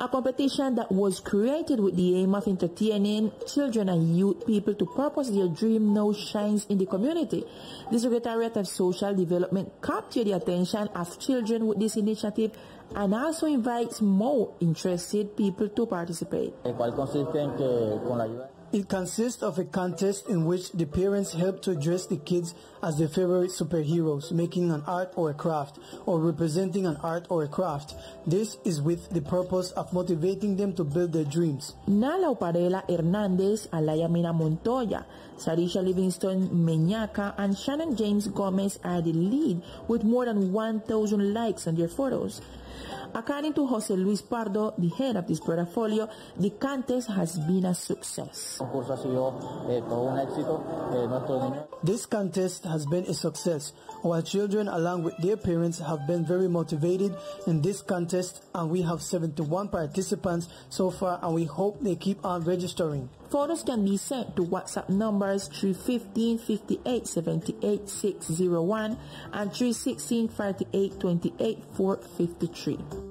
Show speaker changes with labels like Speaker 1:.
Speaker 1: a competition that was created with the aim of entertaining children and youth people to purpose their dream now shines in the community. The Secretariat of Social Development captured the attention of children with this initiative and also invites more interested people to participate.
Speaker 2: It consists of a contest in which the parents help to dress the kids as their favorite superheroes, making an art or a craft, or representing an art or a craft. This is with the purpose of motivating them to build their dreams.
Speaker 1: Nala Parela Hernandez, Alaya Mina Montoya, Sarisha Livingston Meñaca, and Shannon James Gomez are the lead with more than 1,000 likes on their photos. According to Jose Luis Pardo, the head of this portfolio, the contest has been a success.
Speaker 2: This contest has been a success. Our children, along with their parents, have been very motivated in this contest, and we have 71 participants so far, and we hope they keep on registering.
Speaker 1: Photos can be sent to WhatsApp numbers 315 58 78 601 and 316 48 28 453.